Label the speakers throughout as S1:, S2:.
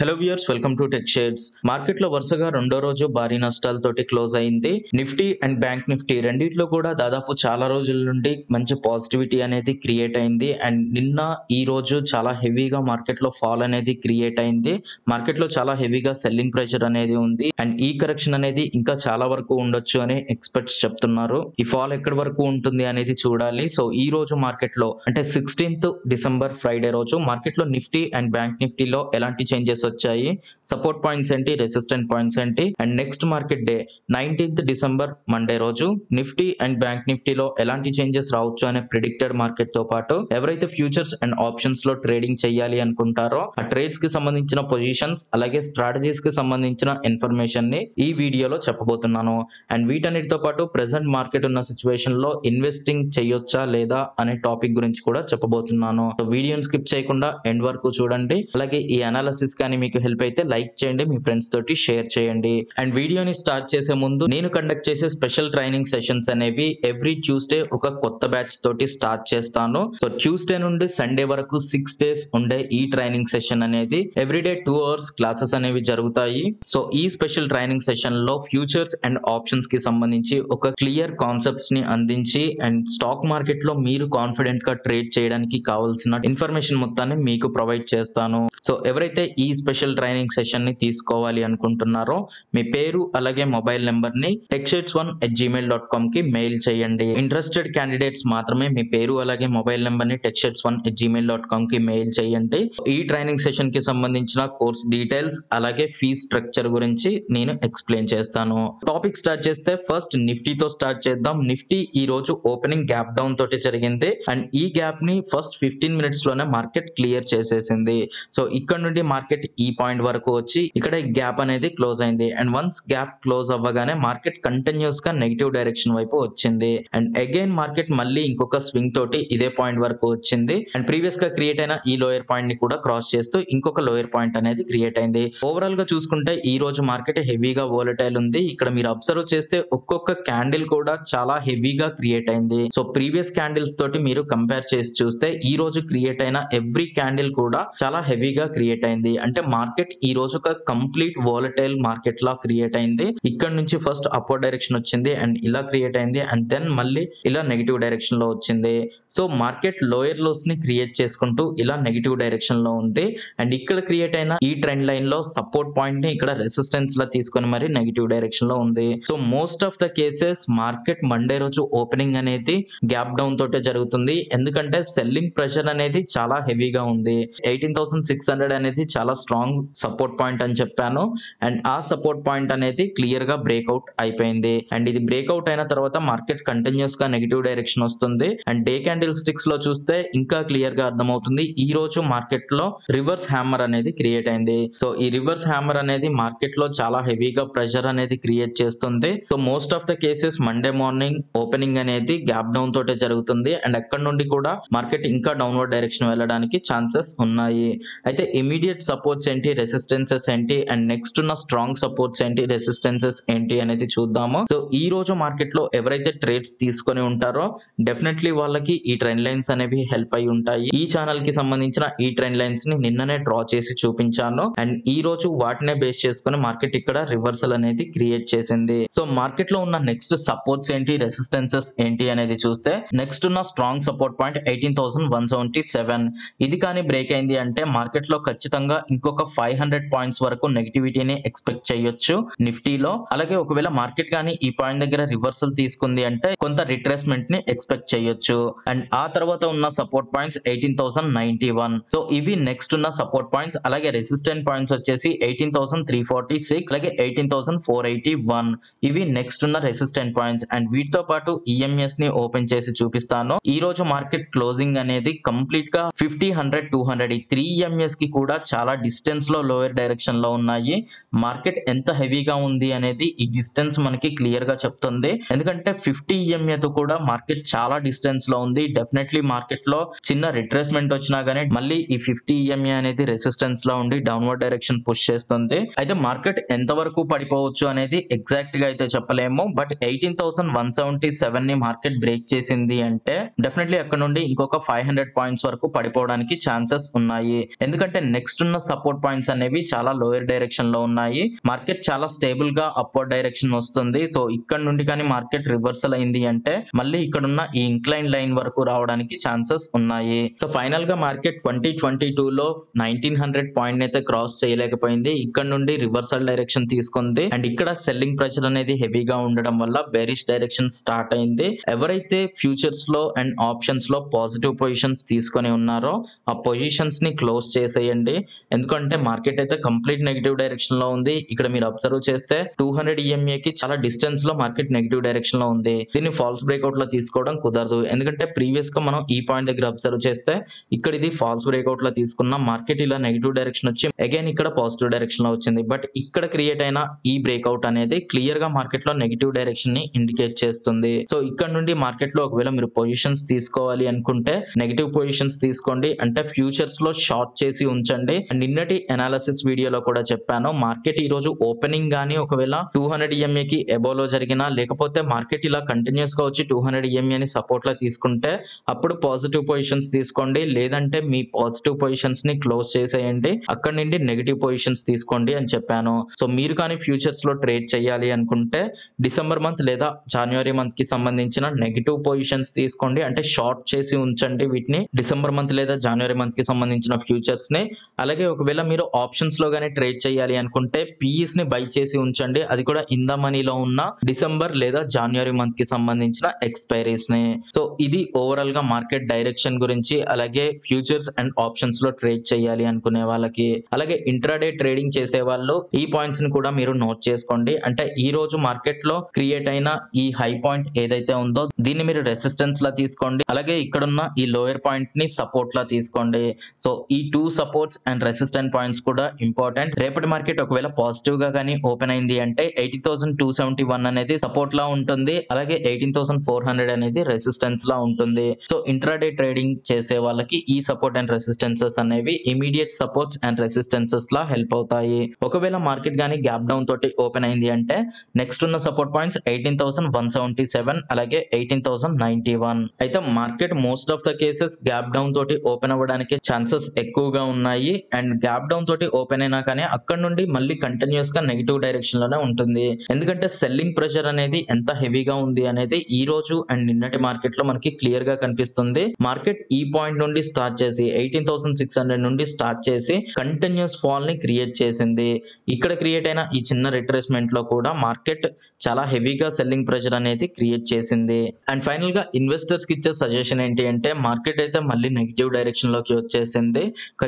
S1: Hello viewers welcome to Tech Shares మార్కెట్లో వరుసగా రెండో రోజు భారీ నష్టాలతోటి క్లోజ్ అయింది. నిఫ్టీ అండ్ బ్యాంక్ నిఫ్టీ రెండిట్లో కూడా దాదాపు చాలా రోజుల నుండి మంచి పాజిటివిటీ అనేది క్రియేట్ అయింది. అండ్ నిన్న ఈ రోజు చాలా హెవీగా మార్కెట్లో ఫాల్ అనేది క్రియేట్ అయింది. మార్కెట్లో చాలా హెవీగా సెల్లింగ్ ప్రెషర్ అనేది ఉంది. అండ్ ఈ కరెక్షన్ అనేది ఇంకా చాలా వరకు ఉండొచ్చు అని ఎక్స్పర్ట్స్ చెప్తున్నారు. ఈ ఫాల్ ఎక్కడి వరకు ఉంటుంది అనేది చూడాలి. సో ఈ రోజు మార్కెట్లో అంటే సిక్స్టీన్త్ డిసెంబర్ ఫ్రైడే రోజు మార్కెట్లో నిఫ్టీ అండ్ బ్యాంక్ నిఫ్టీలో ఎలాంటి చేంజెస్ వచ్చాయి. సపోర్ట్ పాయింట్స్ ఏంటి? రెసిస్టెంట్ పాయింట్స్ ఏంటి? And next market day nineteenth December Monday రోజు నిఫ్టీ అండ్ బ్యాంక్ నిఫ్టీలో ఎలాంటి చేంజెస్ రావచ్చు అనే ప్రిడిక్టెడ్ మార్కెట్తో పాటు ఎవరైతే ఫ్యూచర్స్ అండ్ ఆప్షన్స్లో ట్రేడింగ్ చేయాలి అనుకుంటారో ఆ ట్రేడ్స్కి సంబంధించిన పొజిషన్స్ అలాగే స్ట్రాటజీస్కి సంబంధించిన ఇన్ఫర్మేషన్ని ఈ వీడియోలో చెప్పబోతున్నాను. అండ్ వీటన్నిటితో పాటు ప్రెసెంట్ మార్కెట్ ఉన్న సిచ్యువేషన్లో ఇన్వెస్టింగ్ చేయొచ్చా లేదా అనే టాపిక్ గురించి కూడా చెప్పబోతున్నాను. వీడియోని స్కిప్ చేయకుండా ఎండ్ వరకు చూడండి. అలాగే ఈ అనాలిసిస్ కానీ మీకు హెల్ప్ అయితే లైక్ చేయండి మీ ఫ్రెండ్స్ తోటి షేర్ చేయండి. అండ్ వీడియోని స్టార్ట్ చేసే ముందు నేను కండక్ట్ చేసే స్పెషల్ ట్రైనింగ్ సెషన్స్ అనేవి ఎవ్రీ ట్యూస్డే ఒక కొత్త బ్యాచ్ తోటి స్టార్ట్ చేస్తాను. సో ట్యూస్డే నుండి సండే వరకు సిక్స్ డేస్ ఉండే ఈ ట్రైనింగ్ సెషన్ అనేది ఎవ్రీడే టూ అవర్స్ క్లాసెస్ అనేవి జరుగుతాయి. సో ఈ స్పెషల్ ట్రైనింగ్ సెషన్లో ఫ్యూచర్స్ అండ్ ఆప్షన్స్కి సంబంధించి ఒక క్లియర్ కాన్సెప్ట్స్ని అందించి అండ్ స్టాక్ మార్కెట్లో మీరు కాన్ఫిడెంట్గా ట్రేడ్ చేయడానికి కావాల్సిన ఇన్ఫర్మేషన్ మొత్తాన్ని మీకు ప్రొవైడ్ చేస్తాను. సో ఎవరైతే ఈ స్పెషల్ ట్రైనింగ్ సెషన్ని తీసుకోవాలి అనుకుంటున్నారో మీ పేరు అలాగే మొబైల్ నెంబర్ని టెక్షెట్స్ వన్ ఎట్ జీమెయిల్ డాట్ కామ్కి మెయిల్ చేయండి. ఇంట్రెస్టెడ్ క్యాండిడేట్స్ మాత్రమే మీ పేరు అలాగే మొబైల్ నెంబర్ని టెక్షెట్స్ వన్ ఎట్ జీమెయిల్ డాట్ కామ్కి మెయిల్ చేయండి. ఈ ట్రైనింగ్ సెషన్కి సంబంధించిన కోర్స్ డీటెయిల్స్ అలాగే ఫీజ్ స్ట్రక్చర్ గురించి నేను ఎక్స్ప్లెయిన్ చేస్తాను. టాపిక్ స్టార్ట్ చేస్తే ఫస్ట్ నిఫ్టీతో స్టార్ట్ చేద్దాం. నిఫ్టీ ఈ రోజు ఓపెనింగ్ గ్యాప్ డౌన్ తోటి జరిగింది. అండ్ ఈ గ్యాప్ని ఫస్ట్ ఫిఫ్టీన్ మినిట్స్లోనే మార్కెట్ క్లియర్ చేసేసింది. సో ఇక్కడ నుండి మార్కెట్ ఈ పాయింట్ వరకు వచ్చి ఇక్కడ గ్యాప్ అనేది క్లోజ్ అయింది. అండ్ వన్స్ గ్యాప్ క్లోజ్ అవ్వగానే మార్కెట్ కంటిన్యూస్గా నెగిటివ్ డైరెక్షన్ వైపు వచ్చింది. అండ్ అగైన్ మార్కెట్ మళ్ళీ ఇంకొక స్వింగ్ తోటి ఇదే పాయింట్ వరకు వచ్చింది. అండ్ ప్రీవియస్గా క్రియేట్ అయిన ఈ లోయర్ పాయింట్ని కూడా క్రాస్ చేస్తూ ఇంకొక లోయర్ పాయింట్ అనేది క్రియేట్ అయింది. ఓవరాల్గా చూసుకుంటే ఈ రోజు మార్కెట్ హెవీగా వోలటైల్ ఉంది. ఇక్కడ మీరు అబ్జర్వ్ చేస్తే ఒక్కొక్క క్యాండిల్ కూడా చాలా హెవీగా క్రియేట్ అయింది. సో ప్రీవియస్ క్యాండిల్స్ తోటి మీరు కంపేర్ చేసి చూస్తే ఈ రోజు క్రియేట్ అయిన ఎవ్రీ క్యాండిల్ కూడా చాలా హెవీగా క్రియేట్ అయింది. అంటే మార్కెట్ ఈ రోజు ఒక కంప్లీట్ వాలటైల్ మార్కెట్లా క్రియేట్ అయింది. ఇక్కడ నుంచి ఫస్ట్ అప్వర్డ్ డైరెక్షన్ వచ్చింది అండ్ ఇలా క్రియేట్ అయింది అండ్ దెన్ మళ్ళీ ఇలా నెగిటివ్ డైరెక్షన్లో వచ్చింది. సో మార్కెట్ లోయర్ లోస్ని క్రియేట్ చేసుకుంటూ ఇలా నెగిటివ్ డైరెక్షన్లో ఉంది. అండ్ ఇక్కడ క్రియేట్ అయిన ఈ ట్రెండ్ లైన్లో సపోర్ట్ పాయింట్ని ఇక్కడ రెసిస్టెన్స్ లా తీసుకొని మరి నెగిటివ్ డైరెక్షన్లో ఉంది. So most of the cases market Monday రోజు ఓపెనింగ్ అనేది గ్యాప్ డౌన్ తోటే జరుగుతుంది. ఎందుకంటే సెల్లింగ్ ప్రెషర్ అనేది చాలా హెవీగా ఉంది. Eighteen thousand six six hundred అనేది చాలా స్ట్రాంగ్ సపోర్ట్ పాయింట్ అని చెప్పాను. అండ్ ఆ సపోర్ట్ పాయింట్ అనేది క్లియర్గా బ్రేక్అవుట్ అయిపోయింది. అండ్ ఇది బ్రేక్అవుట్ అయిన తర్వాత మార్కెట్ కంటిన్యూస్గా నెగిటివ్ డైరెక్షన్ వస్తుంది. అండ్ డే క్యాండిల్ స్టిక్స్లో చూస్తే ఇంకా క్లియర్గా అర్థమవుతుంది. ఈ రోజు మార్కెట్లో రివర్స్ హ్యామర్ అనేది క్రియేట్ అయింది. సో ఈ రివర్స్ హ్యామర్ అనేది మార్కెట్లో చాలా హెవీగా ప్రెషర్ అనేది క్రియేట్ చేస్తుంది. So most of the cases Monday morning opening అనేది గ్యాప్ డౌన్ తోటే జరుగుతుంది. అండ్ అక్కడ నుండి కూడా మార్కెట్ ఇంకా డౌన్వర్డ్ డైరెక్షన్ వెళ్ళడానికి ఛాన్సెస్ ఉన్నాయి. అయితే ఇమీడియట్ సపోర్ట్స్ ఏంటి? రెసిస్టెన్సెస్ ఏంటి? అండ్ నెక్స్ట్ ఉన్న స్ట్రాంగ్ సపోర్ట్స్ ఏంటి? రెసిస్టెన్సెస్ ఏంటి అనేది చూద్దాము. సో ఈ రోజు మార్కెట్లో ఎవరైతే ట్రేడ్స్ తీసుకొని ఉంటారో డెఫినెట్లీ వాళ్ళకి ఈ ట్రెండ్ లైన్స్ అనేవి హెల్ప్ అయి ఉంటాయి. ఈ ఛానల్కి సంబంధించిన ఈ ట్రెండ్ లైన్స్ని నిన్ననే డ్రా చేసి చూపించాను. అండ్ ఈ రోజు వాటినే బేస్ చేసుకుని మార్కెట్ ఇక్కడ రివర్సల్ అనేది క్రియేట్ చేసింది. సో మార్కెట్లో ఉన్న నెక్స్ట్ సపోర్ట్స్ ఏంటి? రెసిస్టెన్సెస్ ఏంటి అనేది చూస్తే నెక్స్ట్ ఉన్న strong support point eighteen thousand one seventy seven ఇది కానీ బ్రేక్ అయింది అంటే మార్కెట్ లో ఖచ్చితంగా ఇంకొక ఫైవ్ హండ్రెడ్ పాయింట్స్ వరకు నెగిటివిటీని ఎక్స్పెక్ట్ చేయొచ్చు నిఫ్టీలో. అలాగే ఒకవేళ మార్కెట్ కానీ ఈ పాయింట్ దగ్గర రివర్సల్ తీసుకుంది అంటే కొంత రిట్రేస్మెంట్ని ఎక్స్పెక్ట్ చేయొచ్చు. అండ్ ఆ తర్వాత ఉన్న support points eighteen thousand ninety one so ఇవి నెక్స్ట్ ఉన్న సపోర్ట్ పాయింట్స్ అలాగే రెసిస్టెంట్ పాయింట్స్ వచ్చేసి eighteen thousand three forty six అలాగే eighteen thousand four eighty one ఇవి నెక్స్ట్ ఉన్న రెసిస్టెంట్ పాయింట్స్ అండ్ వీటితో పాటు ఈఎంఎస్ని ఓపెన్ చేసి చూపిస్తాను. ఈ రోజు మార్కెట్ క్లోజింగ్ అనేది కంప్లీట్గా ఫిఫ్టీ హండ్రెడ్ టూ హండ్రెడ్ ఈ త్రీ ఈఎంఎస్ కి కూడా చాలా డిస్టెన్స్లో లోయర్ డైరెక్షన్లో ఉన్నాయి. మార్కెట్ ఎంత హెవీగా ఉంది అనేది ఈ డిస్టెన్స్ మనకి క్లియర్గా చెప్తుంది. ఎందుకంటే ఫిఫ్టీ తో కూడా మార్కెట్ చాలా డిస్టెన్స్లో ఉంది. డెఫినెట్లీ మార్కెట్లో చిన్న రిట్రేస్మెంట్ వచ్చినా గానీ మళ్ళీ ఈ ఫిఫ్టీ ఈఎంఏ అనేది రెసిస్టెన్స్లో ఉండి డౌన్వర్డ్ డైరెక్షన్ పుష్ చేస్తుంది. అయితే మార్కెట్ ఎంత వరకు పడిపోవచ్చు అనేది ఎగ్జాక్ట్గా అయితే చెప్పలేము. But eighteen thousand one seventy సెవెన్ని market break చేసింది అంటే డెఫినెట్లీ అక్కడ నుండి ఇంకొక ఫైవ్ హండ్రెడ్ పాయింట్స్ వరకు పడిపోవడానికి ఛాన్సెస్ ఉన్నాయి. ఎందుకంటే ఎందుకంటే నెక్స్ట్ ఉన్న సపోర్ట్ పాయింట్స్ అనేవి చాలా లోయర్ డైరెక్షన్లో ఉన్నాయి. మార్కెట్ చాలా స్టేబుల్గా అప్వర్డ్ డైరెక్షన్ వస్తుంది. సో ఇక్కడ నుండి కానీ మార్కెట్ రివర్సల్ అయింది అంటే మళ్ళీ ఇక్కడ ఉన్న ఈ ఇంక్లైన్ లైన్ వరకు రావడానికి ఛాన్సెస్ ఉన్నాయి. సో ఫైనల్గా మార్కెట్ ట్వంటీ ట్వంటీ టూ లో నైన్టీన్ హండ్రెడ్ పాయింట్ అయితే క్రాస్ చేయలేకపోయింది. ఇక్కడ నుండి రివర్సల్ డైరెక్షన్ తీసుకుంది. అండ్ ఇక్కడ సెల్లింగ్ ప్రెషర్ అనేది హెవీగా ఉండడం వల్ల బేరిష్ డైరెక్షన్ స్టార్ట్ అయింది. ఎవరైతే ఫ్యూచర్స్లో అండ్ ఆప్షన్స్లో పాజిటివ్ పొజిషన్స్ తీసుకొని ఉన్నారో ఆ పొజిషన్స్ని క్లోజ్ చేసి చేసేయండి. ఎందుకంటే మార్కెట్ అయితే కంప్లీట్ నెగిటివ్ డైరెక్షన్లో ఉంది. ఇక్కడ మీరు అబ్జర్వ్ చేస్తే టూ హండ్రెడ్కి చాలా డిస్టెన్స్లో మార్కెట్ నెగిటివ్ డైరెక్షన్లో ఉంది. దీన్ని ఫాల్స్ బ్రేక్అవుట్లో తీసుకోవడం కుదరదు. ఎందుకంటే ప్రీవియస్గా మనం ఈ పాయింట్ దగ్గర అబ్జర్వ్ చేస్తే ఇక్కడ ఇది ఫాల్స్ బ్రేక్అవుట్లో తీసుకున్న మార్కెట్ ఇలా నెగిటివ్ డైరెక్షన్ వచ్చి అగైన్ ఇక్కడ పాజిటివ్ డైరెక్షన్లో వచ్చింది. బట్ ఇక్కడ క్రియేట్ అయిన ఈ బ్రేక్అవుట్ అనేది క్లియర్గా మార్కెట్లో నెగిటివ్ డైరెక్షన్ని ఇండికేట్ చేస్తుంది. సో ఇక్కడ నుండి మార్కెట్లో ఒకవేళ మీరు పొజిషన్స్ తీసుకోవాలి అనుకుంటే నెగిటివ్ పొజిషన్స్ తీసుకోండి. అంటే ఫ్యూచర్స్లో షార్ట్ చేసి ఉంచండి. అండ్ నిన్నటి అనాలిసిస్ వీడియోలో కూడా చెప్పాను మార్కెట్ ఈ రోజు ఓపెనింగ్ గానీ ఒకవేళ టూ హండ్రెడ్కి ఎబోలో జరిగినా లేకపోతే మార్కెట్ ఇలా కంటిన్యూస్గా వచ్చి టూ హండ్రెడ్ని సపోర్ట్లో తీసుకుంటే అప్పుడు పాజిటివ్ పొజిషన్స్ తీసుకోండి. లేదంటే మీ పాజిటివ్ పొజిషన్స్ని క్లోజ్ చేసేయండి. అక్కడ నుండి నెగిటివ్ పొజిషన్స్ తీసుకోండి అని చెప్పాను. సో మీరు కానీ ఫ్యూచర్స్లో ట్రేడ్ చేయాలి అనుకుంటే డిసెంబర్ మంత్ లేదా జనవరి మంత్కి సంబంధించిన నెగిటివ్ పొజిషన్స్ తీసుకోండి. అంటే షార్ట్ చేసి ఉంచండి వీటిని. డిసెంబర్ మంత్ లేదా జనవరి మంత్కి సంబంధించిన ఫ్యూచర్స్ని అలాగే ఒకవేళ మీరు ఆప్షన్స్లో గానీ ట్రేడ్ చేయాలి అనుకుంటే పీఈస్ని బై చేసి ఉంచండి. అది కూడా ఇన్ ద మనీలో ఉన్న డిసెంబర్ లేదా జనవరి మంత్కి సంబంధించిన ఎక్స్పైరీస్ని సో ఇది ఓవరాల్గా మార్కెట్ డైరెక్షన్ గురించి అలాగే ఫ్యూచర్స్ అండ్ ఆప్షన్స్లో ట్రేడ్ చేయాలి అనుకునే వాళ్ళకి. అలాగే ఇంట్రాడే ట్రేడింగ్ చేసే వాళ్ళు ఈ పాయింట్స్ని కూడా మీరు నోట్ చేసుకోండి. అంటే ఈ రోజు మార్కెట్లో క్రియేట్ అయిన ఈ హై పాయింట్ ఏదైతే ఉందో దీన్ని మీరు రెసిస్టెన్స్ లా తీసుకోండి. అలాగే ఇక్కడ ఉన్న ఈ లోయర్ పాయింట్ని సపోర్ట్ లా తీసుకోండి. సో ఈ two supports and resistant points కూడా ఇంపార్టెంట్ రేపటి మార్కెట్ ఒకవేళ పాజిటివ్గా కానీ ఓపెన్ అయింది అంటే eighty thousand two seventy one అనేది సపోర్ట్ లా ఉంటుంది. అలాగే ఎయిటీన్ థౌసండ్ ఫోర్ హండ్రెడ్ అనేది రెసిస్టెన్స్ లా ఉంటుంది. సో ఇంట్రాడే ట్రేడింగ్ చేసే వాళ్ళకి ఈ సపోర్ట్ అండ్ రెసిస్టెన్సెస్ అనేవి ఇమీడియట్ సపోర్ట్స్ అండ్ రెసిస్టెన్సెస్ లా హెల్ప్ అవుతాయి. ఒకవేళ మార్కెట్ గానీ గ్యాప్ డౌన్ తోటి ఓపెన్ అయింది అంటే నెక్స్ట్ ఉన్న support points eighteen thousand one seventy seven అలాగే ఎయిటీన్ థౌసండ్ నైన్టీ వన్ అయితే market most of the cases gap down తోటి ఓపెన్ అవ్వడానికి ఛాన్సెస్ ఎక్కువగా ఉన్నాయి. అండ్ గ్యాప్ డౌన్ తోటి ఓపెన్ అయినా కానీ అక్కడ నుండి మళ్ళీ కంటిన్యూస్గా నెగిటివ్ డైరెక్షన్లోనే ఉంటుంది. ఎందుకంటే సెల్లింగ్ ప్రెషర్ అనేది ఎంత హెవీగా ఉంది అనేది ఈ రోజు అండ్ నిన్నటి మార్కెట్లో మనకి క్లియర్గా కనిపిస్తుంది. మార్కెట్ ఈ పాయింట్ నుండి స్టార్ట్ చేసి ఎయిటీన్ థౌసండ్ సిక్స్ హండ్రెడ్ నుండి స్టార్ట్ చేసి కంటిన్యూస్ ఫాల్ని క్రియేట్ చేసింది. ఇక్కడ క్రియేట్ అయిన ఈ చిన్న రిట్రేస్మెంట్లో కూడా మార్కెట్ చాలా హెవీగా సెల్లింగ్ ప్రెషర్ అనేది క్రియేట్ చేసింది. అండ్ ఫైనల్గా ఇన్వెస్టర్స్కి ఇచ్చే సజెషన్ ఏంటి అంటే మార్కెట్ అయితే మళ్ళీ నెగిటివ్ డైరెక్షన్లోకి వచ్చేసింది.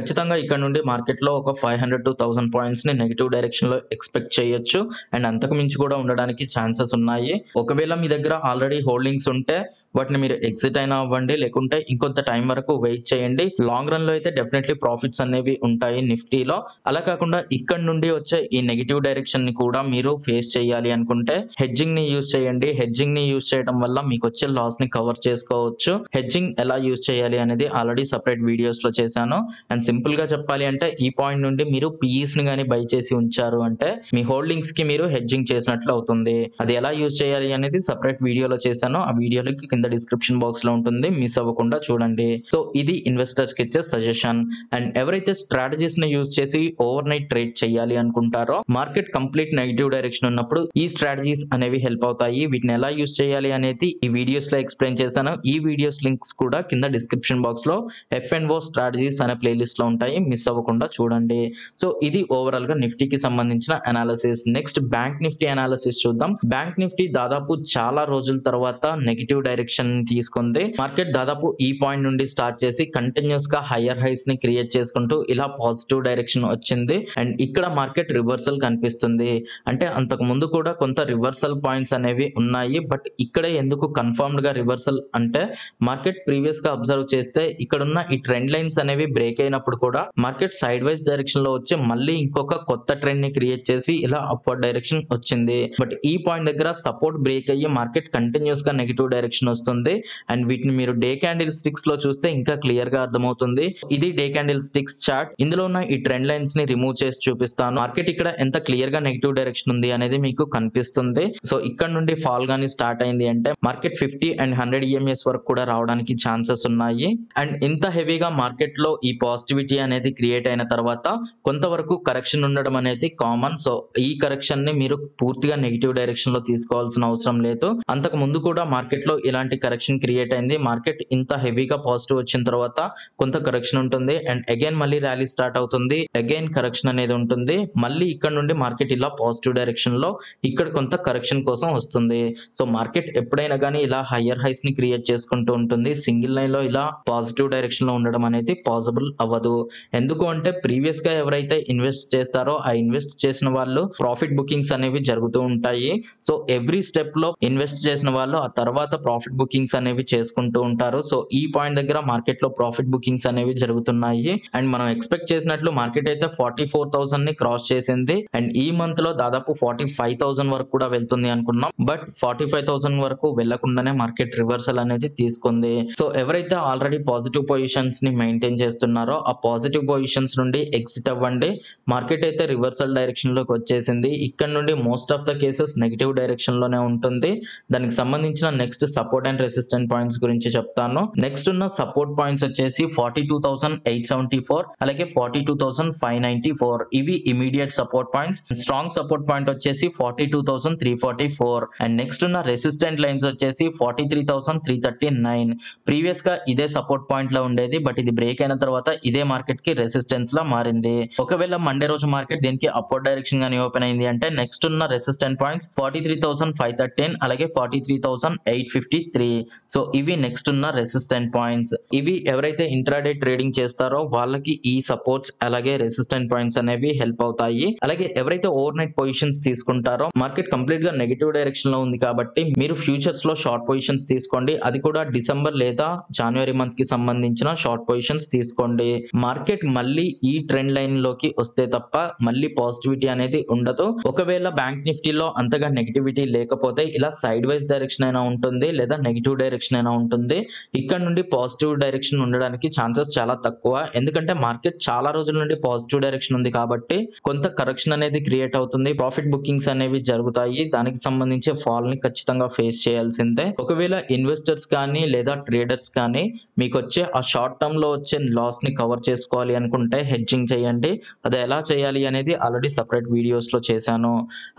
S1: ఖచ్చితంగా ఇక్కడ నుండి మార్కెట్లో ఒక ఫైవ్ హండ్రెడ్ టు థౌసండ్ పాయింట్స్ని నెగిటివ్ డైరెక్షన్లో ఎక్స్పెక్ట్ చేయొచ్చు. అండ్ అంతకు మించి కూడా ఉండడానికి ఛాన్సెస్ ఉన్నాయి. ఒకవేళ మీ దగ్గర ఆల్రెడీ హోల్డింగ్స్ ఉంటే వాటిని మీరు ఎగ్జిట్ అయినా అవ్వండి లేకుంటే ఇంకొంత టైం వరకు వెయిట్ చేయండి. లాంగ్ రన్లో అయితే డెఫినెట్లీ ప్రాఫిట్స్ అనేవి ఉంటాయి నిఫ్టీలో. అలా కాకుండా ఇక్కడ నుండి వచ్చే ఈ నెగిటివ్ డైరెక్షన్ని కూడా మీరు ఫేస్ చేయాలి అనుకుంటే హెడ్జింగ్ని యూజ్ చేయండి. హెడ్జింగ్ని యూజ్ చేయడం వల్ల మీకు వచ్చే లాస్ని కవర్ చేసుకోవచ్చు. హెడ్జింగ్ ఎలా యూజ్ చేయాలి అనేది ఆల్రెడీ సపరేట్ వీడియోస్లో చేశాను. అండ్ సింపుల్గా చెప్పాలి అంటే ఈ పాయింట్ నుండి మీరు పీఈస్ని కానీ బై చేసి ఉంచారు అంటే మీ హోల్డింగ్స్కి మీరు హెడ్జింగ్ చేసినట్లు అవుతుంది. అది ఎలా యూజ్ చేయాలి అనేది సపరేట్ వీడియోలో చేశాను. ఆ వీడియోలకి కింద డిస్క్రిప్షన్ బాక్స్లో ఉంటుంది. మిస్ అవ్వకుండా చూడండి. సో ఇది ఇన్వెస్టర్స్కి ఇచ్చే సజెషన్ అండ్ ఎవరైతే స్ట్రాటజీస్ని యూజ్ చేసి ఓవర్ నైట్ ట్రేడ్ చేయాలి అనుకుంటారో మార్కెట్ కంప్లీట్ నెగిటివ్ డైరెక్షన్ ఉన్నప్పుడు ఈ స్ట్రాటజీస్ అనేవి హెల్ప్ అవుతాయి. వీటిని ఎలా యూజ్ చేయాలి అనేది ఈ వీడియోస్లో ఎక్స్ప్లెయిన్ చేశాను. ఈ వీడియోస్ లింక్స్ కూడా కింద డిస్క్రిప్షన్ బాక్స్లో ఎఫ్ అండ్ ఓ స్ట్రాటజీస్ అనే ప్లేలిస్ట్లో ఉంటాయి. మిస్ అవ్వకుండా చూడండి. సో ఇది ఓవరాల్గా నిఫ్టీకి సంబంధించిన analysis next bank Nifty analysis చూద్దాం. బ్యాంక్ నిఫ్టీ దాదాపు చాలా రోజుల తర్వాత నెగిటివ్ డైరెక్షన్ తీసుకుంది. మార్కెట్ దాదాపు ఈ పాయింట్ నుండి స్టార్ట్ చేసి కంటిన్యూస్గా హైయర్ హైస్ని క్రియేట్ చేసుకుంటూ ఇలా పాజిటివ్ డైరెక్షన్ వచ్చింది. అండ్ ఇక్కడ మార్కెట్ రివర్సల్ కనిపిస్తుంది. అంటే అంతకు ముందు కూడా కొంత రివర్సల్ పాయింట్స్ అనేవి ఉన్నాయి. బట్ ఇక్కడే ఎందుకు కన్ఫర్మ్డ్గా రివర్సల్ అంటే మార్కెట్ ప్రీవియస్గా అబ్జర్వ్ చేస్తే ఇక్కడ ఉన్న ఈ ట్రెండ్ లైన్స్ అనేవి బ్రేక్ అయినప్పుడు కూడా మార్కెట్ సైడ్ వైజ్ డైరెక్షన్లో వచ్చి మళ్ళీ ఇంకొక కొత్త ట్రెండ్ని క్రియేట్ చేసి ఇలా అప్వర్డ్ డైరెక్షన్ వచ్చింది. బట్ ఈ పాయింట్ దగ్గర సపోర్ట్ బ్రేక్ అయ్యి మార్కెట్ కంటిన్యూస్గా నెగిటివ్ డైరెక్షన్ వస్తుంది. అండ్ వీటిని మీరు డే క్యాండిల్ స్టిక్స్లో చూస్తే ఇంకా క్లియర్గా అర్థమవుతుంది. ఇది డే క్యాండిల్ స్టిక్స్ చార్ట్. ఇందులో ఉన్న ఈ ట్రెండ్ లైన్స్ని రిమూవ్ చేసి చూపిస్తాను. మార్కెట్ ఇక్కడ ఎంత క్లియర్గా నెగిటివ్ డైరెక్షన్ ఉంది అనేది మీకు కనిపిస్తుంది. సో ఇక్కడ నుండి ఫాల్ గానీ స్టార్ట్ అయింది అంటే market fifty and hundred EMAs వరకు కూడా రావడానికి ఛాన్సెస్ ఉన్నాయి. అండ్ ఇంత హెవీగా మార్కెట్లో ఈ పాజిటివిటీ అనేది క్రియేట్ అయిన తర్వాత కొంతవరకు కరెక్షన్ ఉండడం అనేది కామన్. సో ఈ కరెక్షన్ని మీరు పూర్తిగా నెగిటివ్ డైరెక్షన్లో తీసుకోవాల్సిన అవసరం లేదు. అంతకు ముందు కూడా మార్కెట్లో ఇలాంటి కరెక్షన్ క్రియేట్ అయింది? మార్కెట్ ఇంత హెవీగా పాజిటివ్ వచ్చిన తర్వాత కొంత కరెక్షన్ ఉంటుంది. అండ్ అగైన్ మళ్ళీ ర్యాలీ స్టార్ట్ అవుతుంది. అగైన్ కరెక్షన్ అనేది ఉంటుంది. మళ్ళీ ఇక్కడ నుండి మార్కెట్ ఇలా పాజిటివ్ డైరెక్షన్లో ఇక్కడ కొంత కరెక్షన్ కోసం వస్తుంది. సో మార్కెట్ ఎప్పుడైనా కానీ ఇలా హయ్యర్ హైస్ని క్రియేట్ చేసుకుంటూ ఉంటుంది. సింగిల్ లైన్లో ఇలా పాజిటివ్ డైరెక్షన్లో ఉండడం అనేది పాసిబుల్ అవ్వదు. ఎందుకు అంటే ప్రీవియస్గా ఎవరైతే ఇన్వెస్ట్ చేస్తారో ఆ ఇన్వెస్ట్ చేసిన వాళ్ళు ప్రాఫిట్ బుకింగ్స్ అనేవి జరుగుతూ ఉంటాయి. సో ఎవ్రీ స్టెప్లో ఇన్వెస్ట్ చేసిన వాళ్ళు ఆ తర్వాత ప్రాఫిట్ బుకింగ్స్ అనేవి చేసుకుంటూ ఉంటారు. సో ఈ పాయింట్ దగ్గర మార్కెట్లో ప్రాఫిట్ బుకింగ్స్ అనేవి జరుగుతున్నాయి. అండ్ మనం ఎక్స్పెక్ట్ చేసినట్లు మార్కెట్ అయితే ఫార్టీ ఫోర్ థౌసండ్ని క్రాస్ చేసింది. అండ్ ఈ మంత్లో దాదాపు ఫార్టీ ఫైవ్ థౌసండ్ వరకు కూడా వెళ్తుంది అనుకున్నాం. బట్ ఫార్టీ ఫైవ్ థౌసండ్ వరకు వెళ్ళకుండానే మార్కెట్ రివర్సల్ అనేది తీసుకుంది. సో ఎవరైతే ఆల్రెడీ పాజిటివ్ పొజిషన్స్ని మెయింటైన్ చేస్తున్నారో ఆ పాజిటివ్ పొజిషన్స్ నుండి ఎగ్జిట్ అవ్వండి. మార్కెట్ అయితే రివర్సల్ డైరెక్షన్లోకి వచ్చేసింది. ఇక్కడ నుండి మోస్ట్ ఆఫ్ ద కేసెస్ నెగిటివ్ డైరెక్షన్లోనే ఉంటుంది. దానికి సంబంధించిన next support and resistant points గురించి చెప్తాను. నెక్స్ట్ ఉన్న సపోర్ట్ పాయింట్స్ వచ్చేసి forty two thousand eight seventy four అలాగే forty two thousand five ninety four ఇవి immediate support points strong support point వచ్చేసి forty two thousand three forty four and next ఉన్న resistant lines వచ్చేసి forty three thousand three thirty nine ప్రీవియస్గా ఇదే support పాయింట్లో ఉండేది but ఇది బ్రేక్ అయిన తర్వాత ఇదే మార్కెట్కి రెసిస్టెన్స్ లా మారింది. ఒకవేళ మండే రోజు మార్కెట్ దీనికి అప్వర్డ్ డైరెక్షన్ గానీ ఓపెన్ అయింది అంటే నెక్స్ట్ ఉన్న resistant points forty three thousand five thirteen అలాగే forty three thousand eight fifty three so ఇవి నెక్స్ట్ ఉన్న రెసిస్టెంట్ పాయింట్స్ ఇవి ఎవరైతే ఇంట్రాడే ట్రేడింగ్ చేస్తారో వాళ్ళకి ఈ సపోర్ట్స్ అలాగే రెసిస్టెంట్ పాయింట్స్ అనేవి హెల్ప్ అవుతాయి. అలాగే ఎవరైతే ఓవర్ నైట్ పొజిషన్స్ తీసుకుంటారో మార్కెట్ కంప్లీట్గా నెగిటివ్ డైరెక్షన్లో ఉంది కాబట్టి మీరు ఫ్యూచర్స్లో షార్ట్ పొజిషన్స్ తీసుకోండి. అది కూడా డిసెంబర్ లేదా జనవరి మంత్కి సంబంధించిన షార్ట్ పొజిషన్స్ తీసుకోండి. మార్కెట్ మళ్ళీ ఈ ట్రెండ్ లైన్లోకి వస్తే తప్ప మళ్ళీ పాజిటివిటీ అనేది ఉండదు. ఒకవేళ బ్యాంక్ నిఫ్టీలో అంతగా నెగిటివిటీ లేకపోతే ఇలా సైడ్ వైజ్ డైరెక్షన్ అయినా ఉంటుంది లేదా నెగిటివ్ డైరెక్షన్ అయినా ఉంటుంది. ఇక్కడ నుండి పాజిటివ్ డైరెక్షన్ ఉండడానికి ఛాన్సెస్ చాలా తక్కువ. ఎందుకంటే మార్కెట్ చాలా రోజుల నుండి పాజిటివ్ డైరెక్షన్ ఉంది కాబట్టి కొంత కరెక్షన్ అనేది క్రియేట్ అవుతుంది. ప్రాఫిట్ బుకింగ్స్ అనేవి జరుగుతాయి. దానికి సంబంధించి ఫాల్ని ఖచ్చితంగా ఫేస్ చేయాల్సిందే. ఒకవేళ ఇన్వెస్టర్స్ కానీ లేదా ట్రేడర్స్ కానీ మీకు వచ్చే ఆ షార్ట్ టర్మ్లో వచ్చే లాస్ని కవర్ చేసుకోవాలి అనుకుంటే హెడ్జింగ్ చేయండి. అది ఎలా చేయాలి అనేది ఆల్రెడీ సపరేట్ వీడియోస్లో చేశాను.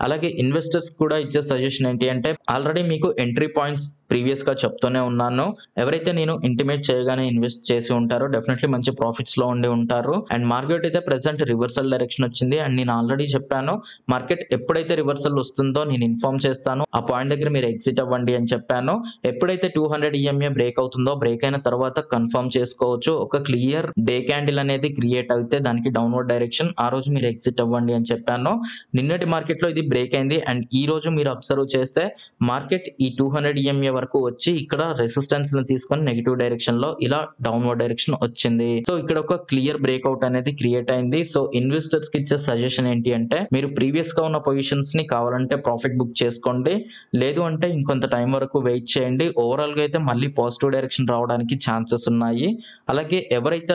S1: అలాగే ఇన్వెస్టర్స్ కూడా ఇచ్చే సజెషన్ ఏంటి అంటే ఆల్రెడీ మీకు ఎంట్రీ పాయింట్స్ ప్రీవియస్ గా చెప్తూనే ఉన్నాను. ఎవరైతే నేను ఇంటిమేట్ చేయగానే ఇన్వెస్ట్ చేసి ఉంటారో డెఫినెట్లీ మంచి ప్రాఫిట్స్లో ఉండి ఉంటారు. అండ్ మార్కెట్ అయితే ప్రెసెంట్ రివర్సల్ డైరెక్షన్ వచ్చింది. అండ్ నేను ఆల్రెడీ చెప్పాను మార్కెట్ ఎప్పుడైతే రివర్సల్ వస్తుందో నేను ఇన్ఫార్మ్ చేస్తాను. ఆ పాయింట్ దగ్గర మీరు ఎగ్జిట్ అవ్వండి అని చెప్పాను. ఎప్పుడైతే టూ హండ్రెడ్ ఈఎంఏ బ్రేక్ అవుతుందో బ్రేక్ అయిన తర్వాత కన్ఫర్మ్ చేసుకోవచ్చు. ఒక క్లియర్ డే క్యాండిల్ అనేది క్రియేట్ అయితే దానికి డౌన్వర్డ్ డైరెక్షన్ ఆ రోజు మీరు ఎగ్జిట్ అవ్వండి అని చెప్పాను. నిన్నటి మార్కెట్లో ఇది బ్రేక్ అయింది. అండ్ ఈ రోజు మీరు అబ్జర్వ్ చేస్తే మార్కెట్ ఈ టూ హండ్రెడ్ ఈఎంఏ వరకు వచ్చి ఇక్కడ రెసిస్టెన్స్ని తీసుకొని నెగిటివ్ డైరెక్షన్లో ఇలా డౌన్వర్డ్ డైరెక్షన్ వచ్చింది. సో ఇక్కడ ఒక క్లియర్ బ్రేక్అవుట్ అనేది క్రియేట్ అయింది. సో ఇన్వెస్టర్స్కి ఇచ్చే సజెషన్ ఏంటి అంటే మీరు ప్రీవియస్గా ఉన్న పొజిషన్స్ని కావాలంటే ప్రాఫిట్ బుక్ చేసుకోండి. లేదు అంటే ఇంకొంత టైం వరకు వెయిట్ చేయండి. ఓవరాల్గా అయితే మళ్ళీ పాజిటివ్ డైరెక్షన్ రావడానికి ఛాన్సెస్ ఉన్నాయి. అలాగే ఎవరైతే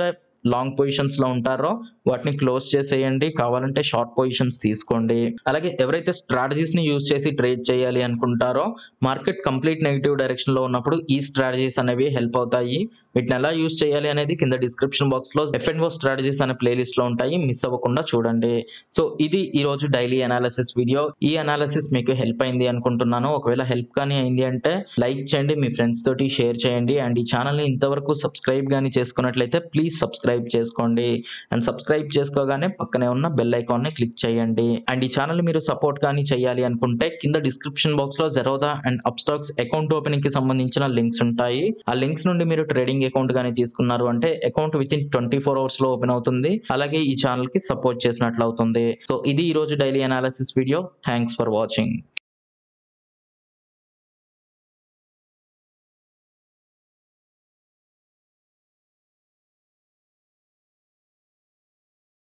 S1: లాంగ్ పొజిషన్స్లో ఉంటారో వాటిని క్లోజ్ చేసేయండి. కావాలంటే షార్ట్ పొజిషన్స్ తీసుకోండి. అలాగే ఎవరైతే స్ట్రాటజీస్ని యూజ్ చేసి ట్రేడ్ చేయాలి అనుకుంటారో మార్కెట్ కంప్లీట్ నెగిటివ్ డైరెక్షన్లో ఉన్నప్పుడు ఈ స్ట్రాటజీస్ అనేవి హెల్ప్ అవుతాయి. వీటిని ఎలా యూజ్ చేయాలి అనేది కింద డిస్క్రిప్షన్ బాక్స్లో ఎఫ్ అండ్ స్ట్రాటజీస్ అనే ప్లేలిస్ట్లో ఉంటాయి. మిస్ అవ్వకుండా చూడండి. సో ఇది ఈ రోజు డైలీ అనాలిసిస్ వీడియో ఈ అనాలిసిస్ మీకు హెల్ప్ అయింది అనుకుంటున్నాను. ఒకవేళ హెల్ప్ కానీ అయింది అంటే లైక్ చేయండి. మీ ఫ్రెండ్స్ తోటి షేర్ చేయండి. అండ్ ఈ ఛానల్ని ఇంతవరకు సబ్స్క్రైబ్ కానీ చేసుకున్నట్లయితే ప్లీజ్ సబ్స్క్రైబ్ చేసుకోండి. అండ్ సబ్స్క్రైబ్ చేసుకోగానే పక్కనే ఉన్న బెల్ ఐకాన్ని క్లిక్ చేయండి. అండ్ ఈ ఛానల్ మీరు సపోర్ట్ కానీ చేయాలి అనుకుంటే కింద డిస్క్రిప్షన్ బాక్స్లో జెరోదా అండ్ అప్స్టాక్స్ అకౌంట్ ఓపెనింగ్కి సంబంధించిన లింక్స్ ఉంటాయి. ఆ లింక్స్ నుండి మీరు ట్రేడింగ్ అకౌంట్ కానీ తీసుకున్నారు అంటే account with in twenty four అవర్స్లో ఓపెన్ అవుతుంది. అలాగే ఈ ఛానల్కి సపోర్ట్ చేసినట్లు అవుతుంది. సో ఇది ఈ రోజు daily analysis video thanks for watching